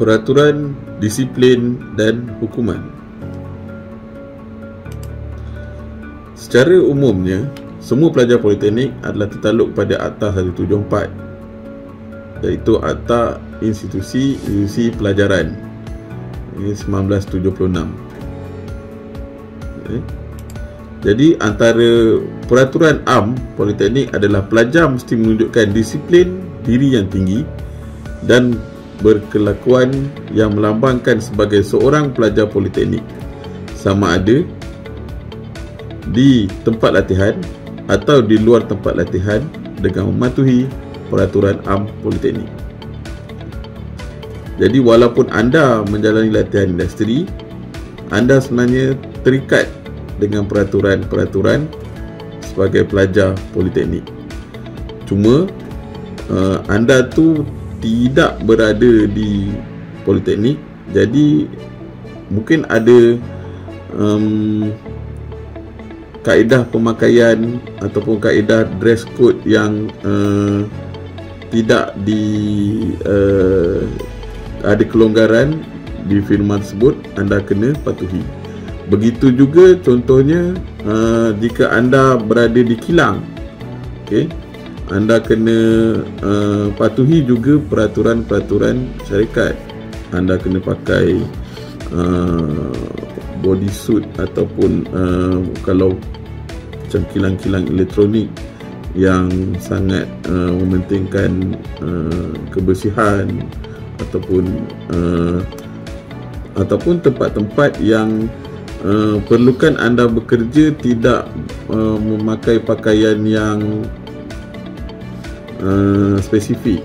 peraturan disiplin dan hukuman. Secara umumnya, semua pelajar politeknik adalah tertaluk pada Akta 174 iaitu Akta Institusi Institusi Pelajaran ini 1976. Okay. Jadi antara peraturan am politeknik adalah pelajar mesti menunjukkan disiplin diri yang tinggi dan berkelakuan yang melambangkan sebagai seorang pelajar politeknik sama ada di tempat latihan atau di luar tempat latihan dengan mematuhi peraturan am politeknik. Jadi walaupun anda menjalani latihan industri, anda sebenarnya terikat dengan peraturan-peraturan sebagai pelajar politeknik. Cuma uh, anda tu tidak berada di politeknik, jadi mungkin ada um, kaedah pemakaian ataupun kaedah dress code yang uh, tidak di uh, ada kelonggaran di firman tersebut anda kena patuhi. Begitu juga contohnya uh, jika anda berada di kilang okey anda kena uh, patuhi juga peraturan-peraturan syarikat. Anda kena pakai uh, body suit ataupun uh, kalau macam kilang-kilang elektronik yang sangat uh, mementingkan uh, kebersihan ataupun uh, ataupun tempat-tempat yang uh, perlukan anda bekerja tidak uh, memakai pakaian yang uh, spesifik.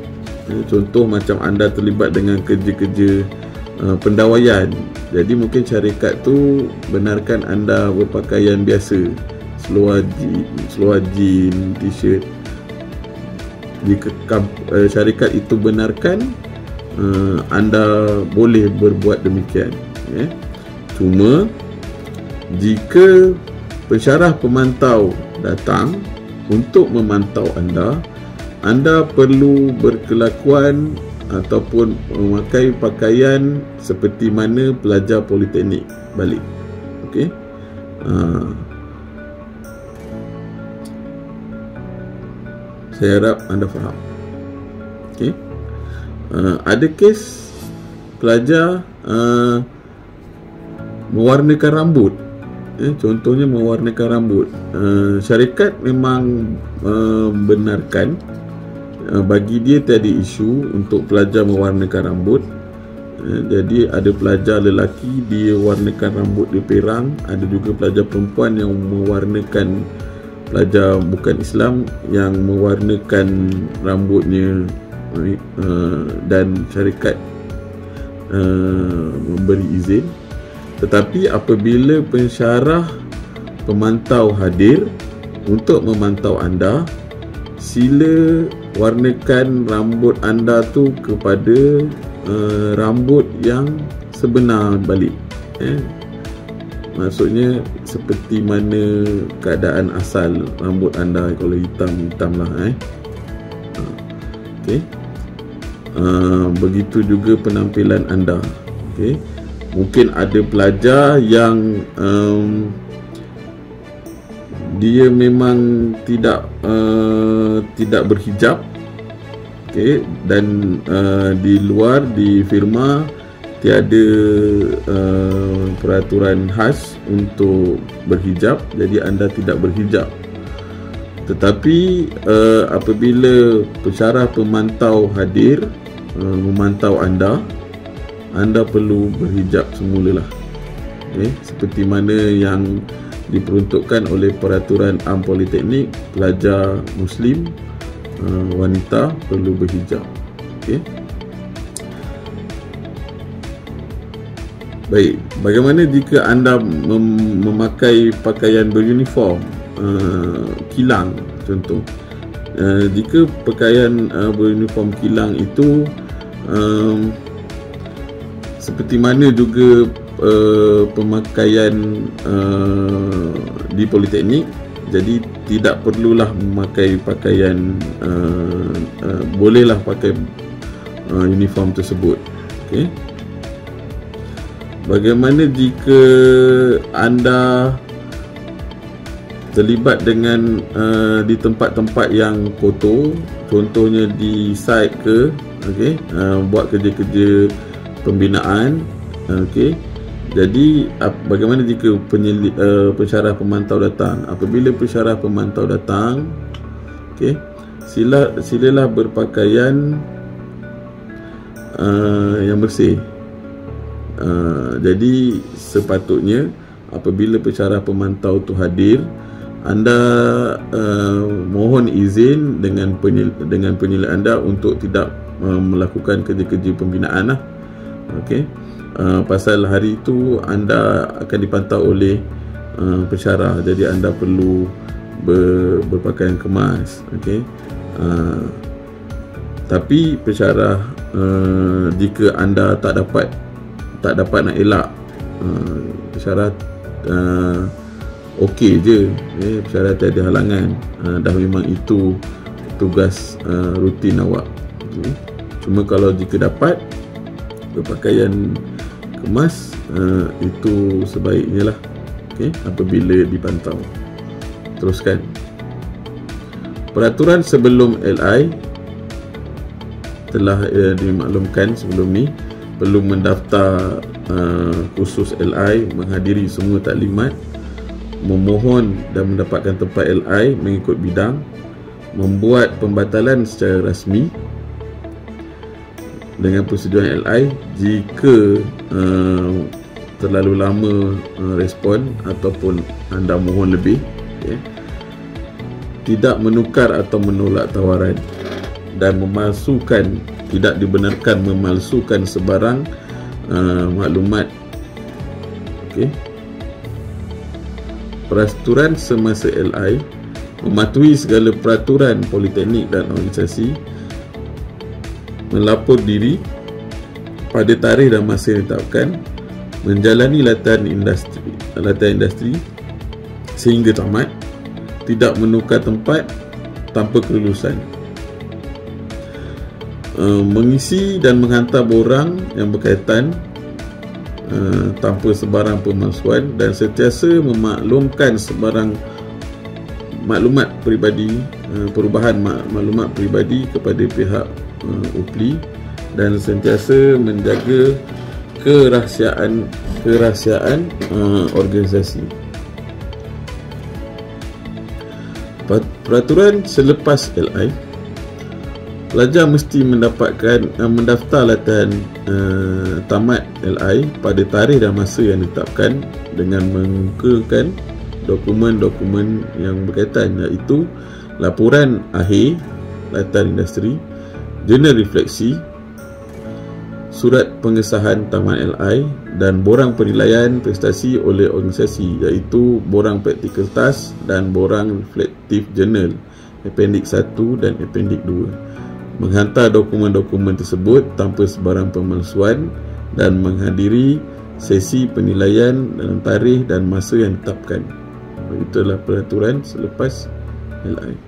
Contoh macam anda terlibat dengan kerja-kerja uh, pendawaian. Jadi mungkin syarikat tu benarkan anda berpakaian biasa. Seluar jean, seluar jean t-shirt. Jika uh, syarikat itu benarkan uh, anda boleh berbuat demikian ya. cuma jika pensyarah pemantau datang untuk memantau anda anda perlu berkelakuan ataupun memakai pakaian seperti mana pelajar politeknik balik. Okey. Uh, saya harap anda faham. Okey. Uh, ada kes pelajar uh, mewarnakan rambut. Eh, contohnya mewarnakan rambut. Uh, syarikat memang uh, benarkan bagi dia tiada isu untuk pelajar mewarnakan rambut. Eh, jadi ada pelajar lelaki dia warnakan rambut dia perang. Ada juga pelajar perempuan yang mewarnakan pelajar bukan Islam yang mewarnakan rambutnya uh, dan syarikat memberi izin. Tetapi apabila pensyarah pemantau hadir untuk memantau anda sila warnakan rambut anda tu kepada uh, rambut yang sebenar balik eh. Maksudnya seperti mana keadaan asal rambut anda kalau hitam hitam lah eh. Uh, okey. Uh, begitu juga penampilan anda okey. Mungkin ada pelajar yang um, dia memang tidak uh, tidak berhijab. Okey dan uh, di luar di firma tiada uh, peraturan khas untuk berhijab. Jadi anda tidak berhijab. Tetapi uh, apabila pensyarah pemantau hadir uh, memantau anda anda perlu berhijab semula lah okay? seperti mana yang diperuntukkan oleh peraturan am politeknik pelajar muslim uh, wanita perlu berhijab. Okey. Baik bagaimana jika anda mem- memakai pakaian beruniform uh, kilang contoh? Uh, jika pakaian uh, beruniform kilang itu um, seperti mana juga uh, pemakaian uh, di politeknik. Jadi tidak perlulah memakai pakaian uh, uh, bolehlah pakai uh, uniform tersebut. Ok okey. Bagaimana jika anda terlibat dengan uh, di tempat-tempat yang kotor contohnya di site ke okey uh, buat kerja-kerja pembinaan okey jadi bagaimana jika penyeli, uh, pensyarah pemantau datang apabila pensyarah pemantau datang okey sila silalah berpakaian uh, yang bersih uh, jadi sepatutnya apabila pensyarah pemantau tu hadir anda uh, mohon izin dengan penyel, dengan penyelidik anda untuk tidak uh, melakukan kerja-kerja pembinaan lah. Okey. Uh, pasal hari itu anda akan dipantau oleh uh, pensyarah. Jadi anda perlu ber, berpakaian kemas okey? Uh, tapi pensyarah uh, jika anda tak dapat tak dapat nak elak uh, pensyarah uh, okey je eh, syarat tiada halangan. Uh, dah memang itu tugas uh, rutin awak okay. cuma kalau jika dapat berpakaian kemas uh, itu sebaiknya lah okay, apabila dipantau. Teruskan. Peraturan sebelum LI telah uh, dimaklumkan sebelum ni perlu mendaftar uh, khusus LI menghadiri semua taklimat memohon dan mendapatkan tempat LI mengikut bidang membuat pembatalan secara rasmi dengan persetujuan LI jika uh, terlalu lama uh, respon ataupun anda mohon lebih okay. tidak menukar atau menolak tawaran dan memalsukan tidak dibenarkan memalsukan sebarang uh, maklumat okey peraturan semasa LI mematuhi segala peraturan politeknik dan organisasi melapor diri pada tarikh dan masa yang ditetapkan menjalani latihan industri latihan industri sehingga tamat tidak menukar tempat tanpa kelulusan. Uh, mengisi dan menghantar borang yang berkaitan uh, tanpa sebarang pemalsuan dan sentiasa memaklumkan sebarang maklumat peribadi uh, perubahan mak- maklumat peribadi kepada pihak UPLI dan sentiasa menjaga kerahsiaan kerahsiaan uh, organisasi. Peraturan selepas LI pelajar mesti mendapatkan uh, mendaftar latihan uh, tamat LI pada tarikh dan masa yang ditetapkan dengan mengukuhkan dokumen-dokumen yang berkaitan iaitu laporan akhir latihan industri jurnal refleksi surat pengesahan tamat LI dan borang penilaian prestasi oleh organisasi iaitu borang praktikal tas dan borang reflektif jurnal appendix 1 dan appendix 2 menghantar dokumen-dokumen tersebut tanpa sebarang pemalsuan dan menghadiri sesi penilaian dalam tarikh dan masa yang ditetapkan. Itulah peraturan selepas LI.